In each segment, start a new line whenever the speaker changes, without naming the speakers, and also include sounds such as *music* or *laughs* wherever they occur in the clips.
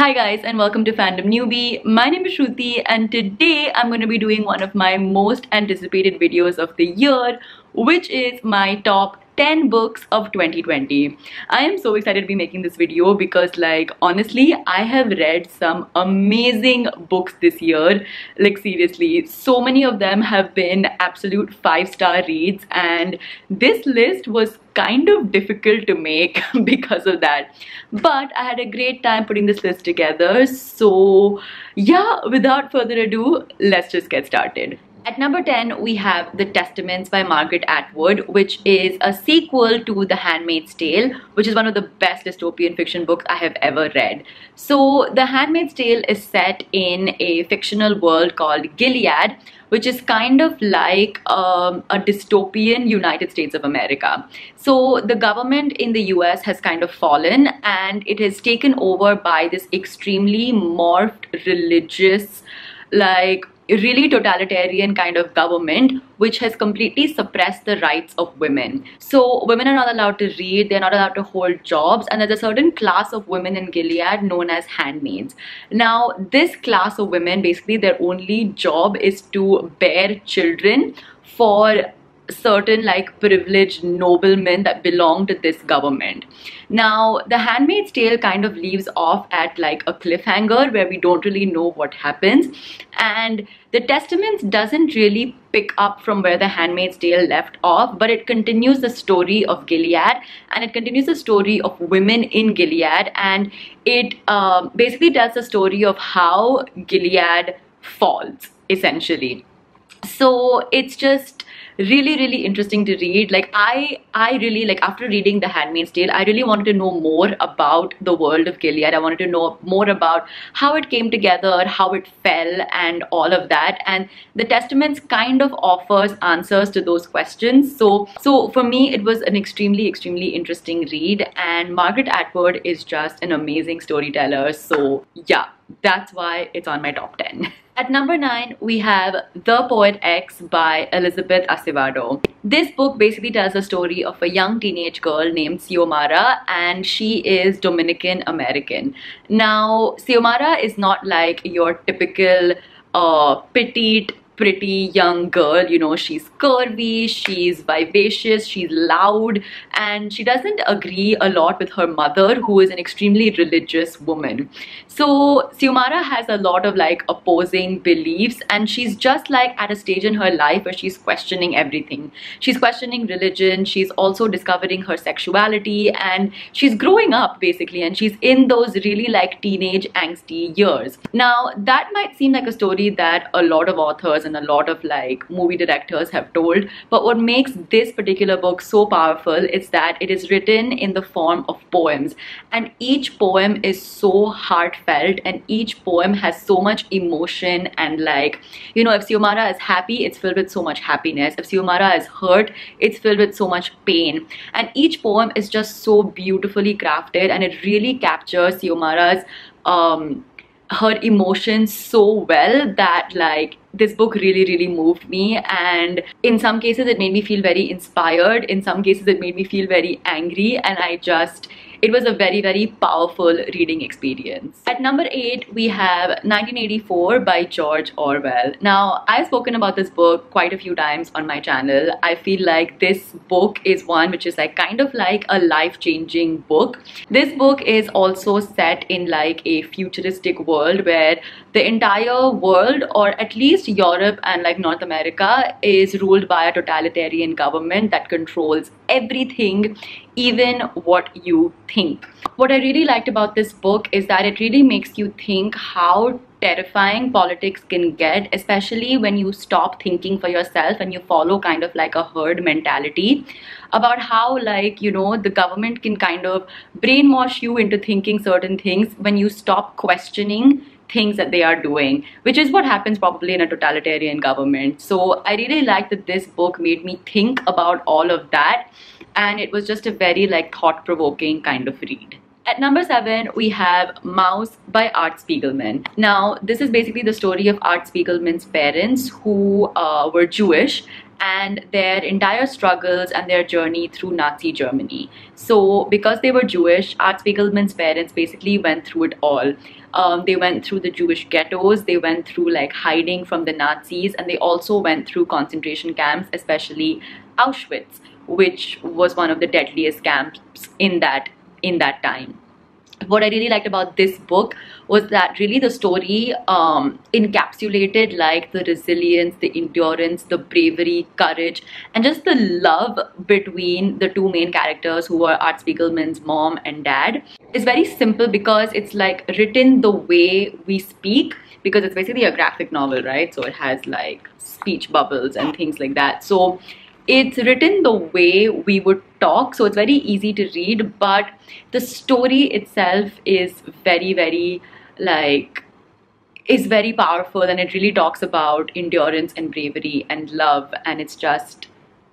Hi guys and welcome to Fandom Newbie. My name is Shruti and today I'm going to be doing one of my most anticipated videos of the year which is my top 10 books of 2020. I am so excited to be making this video because like honestly I have read some amazing books this year like seriously so many of them have been absolute five star reads and this list was kind of difficult to make *laughs* because of that but I had a great time putting this list together so yeah without further ado let's just get started. At number 10, we have The Testaments by Margaret Atwood, which is a sequel to The Handmaid's Tale, which is one of the best dystopian fiction books I have ever read. So, The Handmaid's Tale is set in a fictional world called Gilead, which is kind of like um, a dystopian United States of America. So the government in the US has kind of fallen and it is taken over by this extremely morphed religious like really totalitarian kind of government which has completely suppressed the rights of women. So women are not allowed to read, they're not allowed to hold jobs and there's a certain class of women in Gilead known as handmaids. Now this class of women basically their only job is to bear children for certain like privileged noblemen that belong to this government. Now, The Handmaid's Tale kind of leaves off at like a cliffhanger where we don't really know what happens. And The Testaments doesn't really pick up from where The Handmaid's Tale left off, but it continues the story of Gilead and it continues the story of women in Gilead. And it uh, basically tells the story of how Gilead falls, essentially. So it's just really really interesting to read. Like i i really like after reading the handmaid's tale i really wanted to know more about the world of gilead. I wanted to know more about how it came together how it fell and all of that. And the testaments kind of offers answers to those questions. So so for me it was an extremely extremely interesting read. And margaret atwood is just an amazing storyteller. So yeah that's why it's on my top 10 *laughs* At number 9, we have The Poet X by Elizabeth Acevedo. This book basically tells the story of a young teenage girl named Xiomara and she is Dominican American. Now, Xiomara is not like your typical uh, petite pretty young girl you know she's curvy she's vivacious she's loud and she doesn't agree a lot with her mother who is an extremely religious woman. So Xiomara has a lot of like opposing beliefs and she's just like at a stage in her life where she's questioning everything. She's questioning religion she's also discovering her sexuality and she's growing up basically and she's in those really like teenage angsty years. Now that might seem like a story that a lot of authors and a lot of like movie directors have told. But what makes this particular book so powerful is that it is written in the form of poems. And each poem is so heartfelt and each poem has so much emotion and like you know if Xiomara is happy it's filled with so much happiness. If Xiomara is hurt it's filled with so much pain. And each poem is just so beautifully crafted and it really captures Xiomara's um her emotions so well that like this book really really moved me. And in some cases it made me feel very inspired. In some cases it made me feel very angry. And i just it was a very very powerful reading experience. At number eight we have 1984 by george orwell. Now i've spoken about this book quite a few times on my channel. I feel like this book is one which is like kind of like a life-changing book. This book is also set in like a futuristic world where the entire world or at least europe and like north america is ruled by a totalitarian government that controls everything even what you think. What I really liked about this book is that it really makes you think how terrifying politics can get, especially when you stop thinking for yourself and you follow kind of like a herd mentality about how like, you know, the government can kind of brainwash you into thinking certain things when you stop questioning things that they are doing, which is what happens probably in a totalitarian government. So I really like that this book made me think about all of that and it was just a very like thought-provoking kind of read. At number seven, we have Maus by Art Spiegelman. Now, this is basically the story of Art Spiegelman's parents who uh, were Jewish and their entire struggles and their journey through Nazi Germany. So, because they were Jewish, Art Spiegelman's parents basically went through it all. Um, they went through the Jewish ghettos, they went through like hiding from the Nazis, and they also went through concentration camps, especially Auschwitz, which was one of the deadliest camps in that in that time what I really liked about this book was that really the story um, encapsulated like the resilience, the endurance, the bravery, courage, and just the love between the two main characters who are Art Spiegelman's mom and dad. It's very simple because it's like written the way we speak because it's basically a graphic novel, right? So it has like speech bubbles and things like that. So it's written the way we would talk so it's very easy to read but the story itself is very very like is very powerful and it really talks about endurance and bravery and love and it's just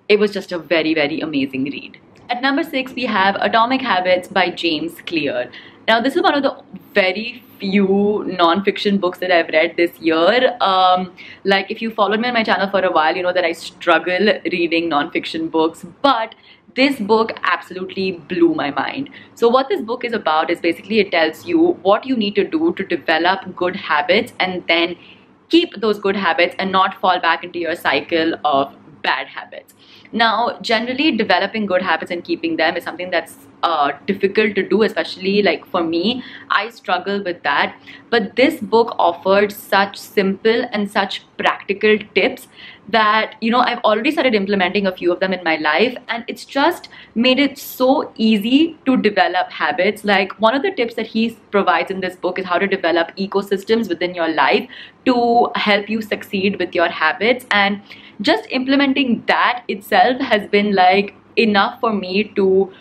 it was just a very very amazing read. At number six we have atomic habits by james clear now this is one of the very few non-fiction books that I've read this year. Um, like if you followed me on my channel for a while, you know that I struggle reading non-fiction books, but this book absolutely blew my mind. So what this book is about is basically it tells you what you need to do to develop good habits and then keep those good habits and not fall back into your cycle of bad habits. Now, generally developing good habits and keeping them is something that's uh, difficult to do, especially like for me, I struggle with that. But this book offered such simple and such practical tips that you know I've already started implementing a few of them in my life and it's just made it so easy to develop habits like one of the tips that he provides in this book is how to develop ecosystems within your life to help you succeed with your habits and just implementing that itself has been like enough for me to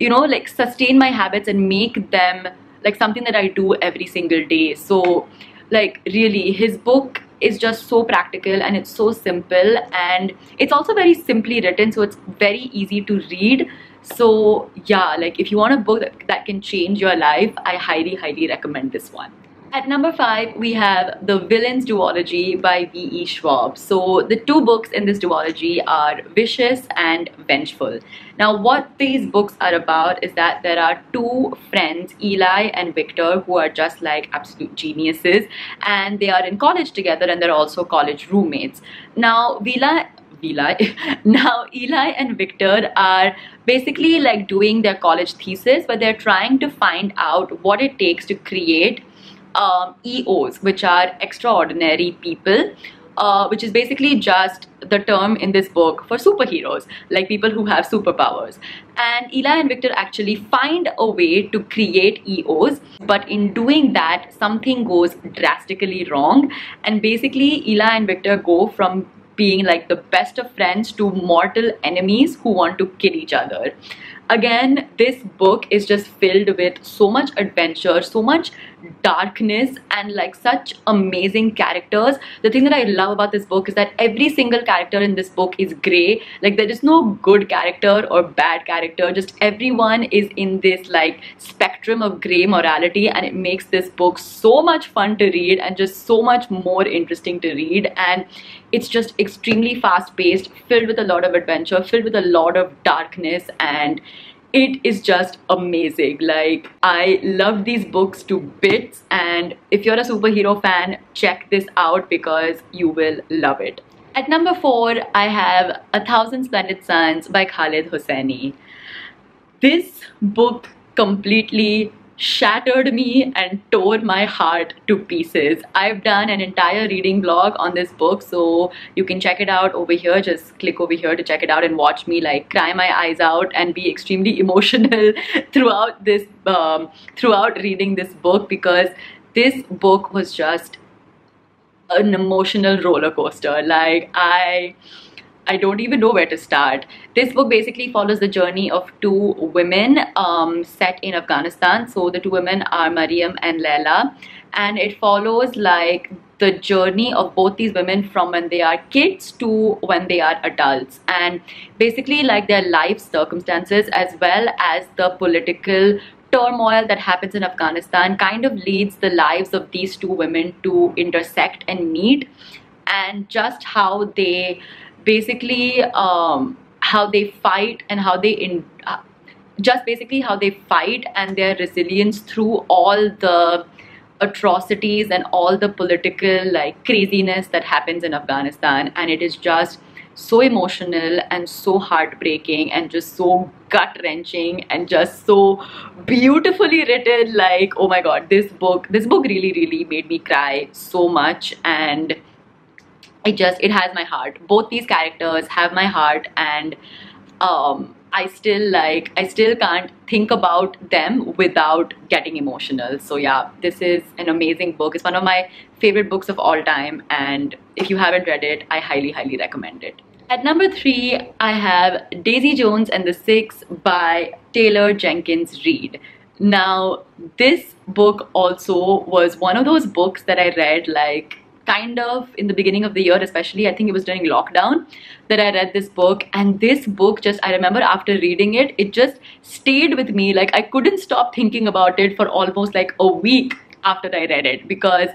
you know like sustain my habits and make them like something that I do every single day. So like really his book is just so practical and it's so simple and it's also very simply written so it's very easy to read. So yeah like if you want a book that, that can change your life I highly highly recommend this one at number five, we have The Villain's Duology by V.E. Schwab. So the two books in this duology are Vicious and Vengeful. Now what these books are about is that there are two friends, Eli and Victor, who are just like absolute geniuses and they are in college together and they're also college roommates. Now Vila Eli. *laughs* now Eli and Victor are basically like doing their college thesis but they're trying to find out what it takes to create um, EOs, which are extraordinary people, uh, which is basically just the term in this book for superheroes, like people who have superpowers. And Eli and Victor actually find a way to create EOs, but in doing that, something goes drastically wrong. And basically, Eli and Victor go from being like the best of friends to mortal enemies who want to kill each other. Again, this book is just filled with so much adventure, so much darkness and like such amazing characters. The thing that I love about this book is that every single character in this book is grey. Like there is no good character or bad character. Just everyone is in this like spectrum of grey morality and it makes this book so much fun to read and just so much more interesting to read and it's just extremely fast paced, filled with a lot of adventure, filled with a lot of darkness and it is just amazing. Like i love these books to bits and if you're a superhero fan check this out because you will love it. At number four i have a thousand splendid suns by khaled hosseini this book completely shattered me and tore my heart to pieces. I've done an entire reading blog on this book so you can check it out over here. Just click over here to check it out and watch me like cry my eyes out and be extremely *laughs* emotional throughout this um, throughout reading this book because this book was just an emotional roller coaster. Like I I don't even know where to start. This book basically follows the journey of two women um, set in Afghanistan. So the two women are Mariam and Leila. And it follows like the journey of both these women from when they are kids to when they are adults. And basically like their life circumstances as well as the political turmoil that happens in Afghanistan kind of leads the lives of these two women to intersect and meet and just how they basically um, how they fight and how they in uh, just basically how they fight and their resilience through all the atrocities and all the political like craziness that happens in Afghanistan. And it is just so emotional and so heartbreaking and just so gut wrenching and just so beautifully written like oh my god this book this book really really made me cry so much. And it just it has my heart both these characters have my heart and um I still like I still can't think about them without getting emotional. So yeah, this is an amazing book. It's one of my favorite books of all time and if you haven't read it, I highly highly recommend it. At number three, I have Daisy Jones and the Six by Taylor Jenkins Reid. Now, this book also was one of those books that I read like kind of in the beginning of the year especially i think it was during lockdown that i read this book. And this book just i remember after reading it it just stayed with me. Like i couldn't stop thinking about it for almost like a week after i read it. Because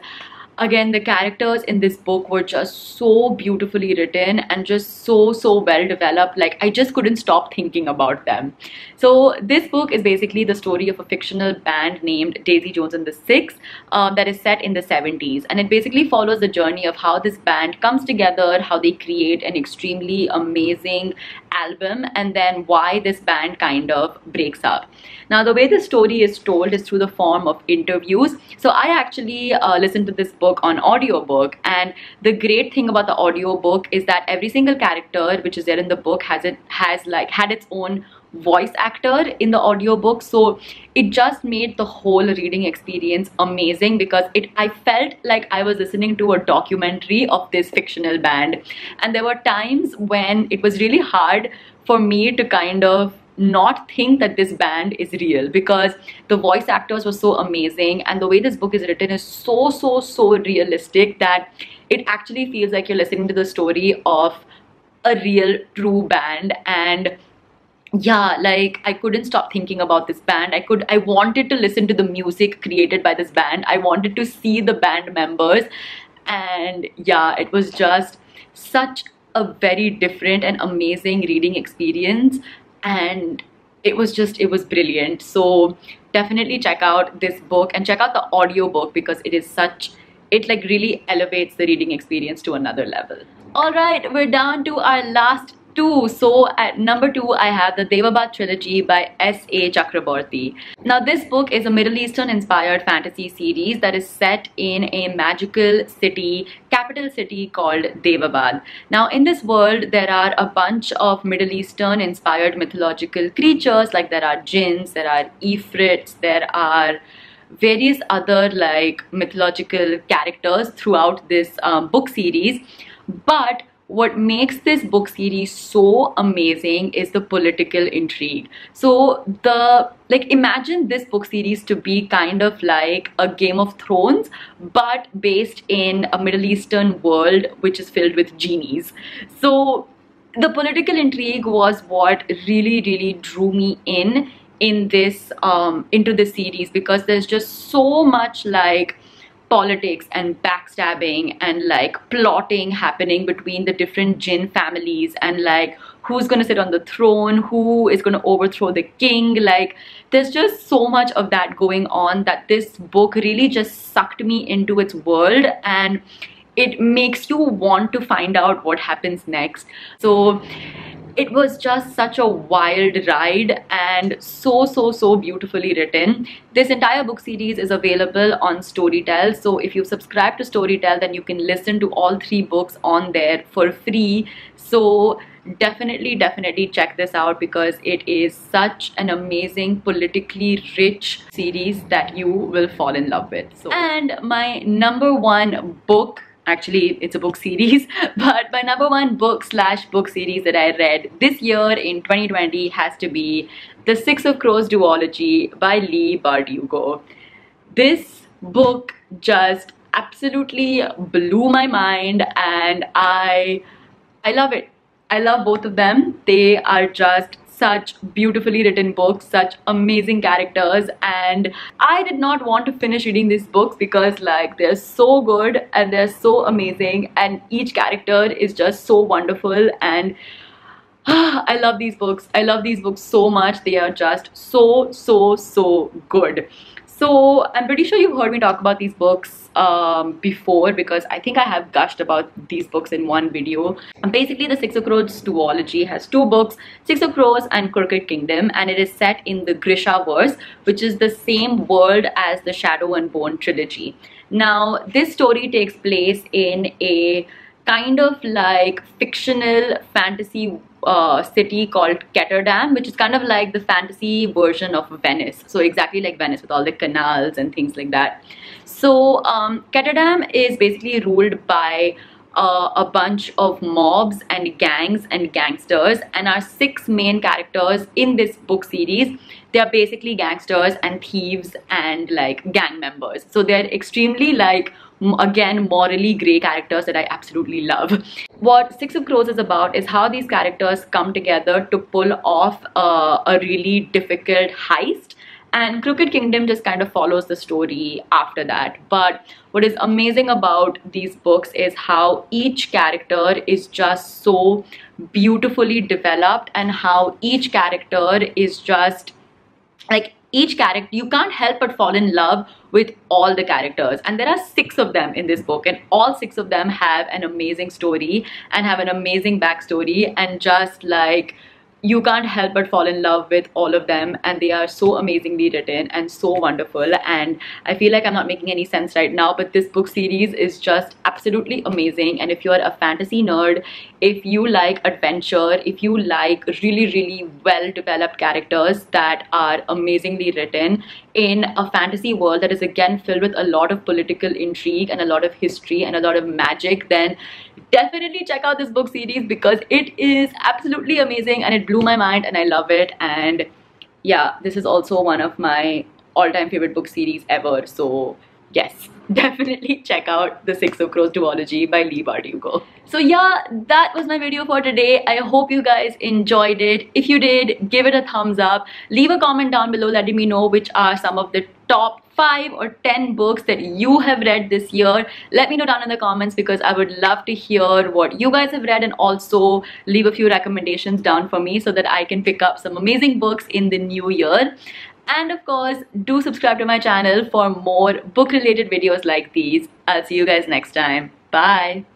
again the characters in this book were just so beautifully written and just so so well developed like i just couldn't stop thinking about them. So this book is basically the story of a fictional band named daisy jones and the six uh, that is set in the 70s and it basically follows the journey of how this band comes together how they create an extremely amazing album and then why this band kind of breaks up. Now the way the story is told is through the form of interviews. So i actually uh, listened to this book on audiobook. And the great thing about the audiobook is that every single character which is there in the book has it has like had its own voice actor in the audiobook. So it just made the whole reading experience amazing because it I felt like I was listening to a documentary of this fictional band. And there were times when it was really hard for me to kind of not think that this band is real because the voice actors were so amazing and the way this book is written is so so so realistic that it actually feels like you're listening to the story of a real true band. And yeah like i couldn't stop thinking about this band. I could i wanted to listen to the music created by this band. I wanted to see the band members. And yeah it was just such a very different and amazing reading experience and it was just it was brilliant. So definitely check out this book and check out the audio book because it is such it like really elevates the reading experience to another level. All right we're down to our last two. So at number two, I have the Daevabad trilogy by S.A. Chakraborty. Now this book is a Middle Eastern inspired fantasy series that is set in a magical city, capital city called Daevabad. Now in this world, there are a bunch of Middle Eastern inspired mythological creatures like there are jinns, there are ifrits, there are various other like mythological characters throughout this um, book series but what makes this book series so amazing is the political intrigue. So the like imagine this book series to be kind of like a game of thrones but based in a middle eastern world which is filled with genies. So the political intrigue was what really really drew me in in this um into this series because there's just so much like politics and backstabbing and like plotting happening between the different jinn families and like who's going to sit on the throne who is going to overthrow the king like there's just so much of that going on that this book really just sucked me into its world and it makes you want to find out what happens next. So it was just such a wild ride and so so so beautifully written. This entire book series is available on storytel. So if you subscribe to storytel then you can listen to all three books on there for free. So definitely definitely check this out because it is such an amazing politically rich series that you will fall in love with. So and my number one book actually it's a book series *laughs* but my number one book slash book series that I read this year in 2020 has to be The Six of Crows duology by Leigh Bardugo. This book just absolutely blew my mind and I I love it. I love both of them. They are just such beautifully written books, such amazing characters and I did not want to finish reading these books because like they're so good and they're so amazing and each character is just so wonderful and *sighs* I love these books. I love these books so much. They are just so, so, so good. So I'm pretty sure you've heard me talk about these books um, before because I think I have gushed about these books in one video. Basically, the Six of Crows duology has two books, Six of Crows and Crooked Kingdom, and it is set in the Grisha verse, which is the same world as the Shadow and Bone trilogy. Now, this story takes place in a kind of like fictional fantasy uh, city called Ketterdam, which is kind of like the fantasy version of Venice. So exactly like Venice with all the canals and things like that. So um, Ketterdam is basically ruled by uh, a bunch of mobs and gangs and gangsters and our six main characters in this book series they are basically gangsters and thieves and like gang members so they're extremely like again morally grey characters that I absolutely love. What Six of Crows is about is how these characters come together to pull off uh, a really difficult heist and Crooked Kingdom just kind of follows the story after that. But what is amazing about these books is how each character is just so beautifully developed and how each character is just like each character you can't help but fall in love with all the characters. And there are six of them in this book and all six of them have an amazing story and have an amazing backstory and just like you can't help but fall in love with all of them and they are so amazingly written and so wonderful. And I feel like I'm not making any sense right now but this book series is just absolutely amazing. And if you're a fantasy nerd if you like adventure if you like really really well developed characters that are amazingly written in a fantasy world that is again filled with a lot of political intrigue and a lot of history and a lot of magic then definitely check out this book series because it is absolutely amazing and it blew my mind and I love it. And yeah this is also one of my all-time favorite book series ever. So yes *laughs* definitely check out the Six of Crows duology by Leigh Bardugo. So yeah, that was my video for today. I hope you guys enjoyed it. If you did, give it a thumbs up. Leave a comment down below letting me know which are some of the top 5 or 10 books that you have read this year. Let me know down in the comments because I would love to hear what you guys have read and also leave a few recommendations down for me so that I can pick up some amazing books in the new year and of course do subscribe to my channel for more book related videos like these. I'll see you guys next time. Bye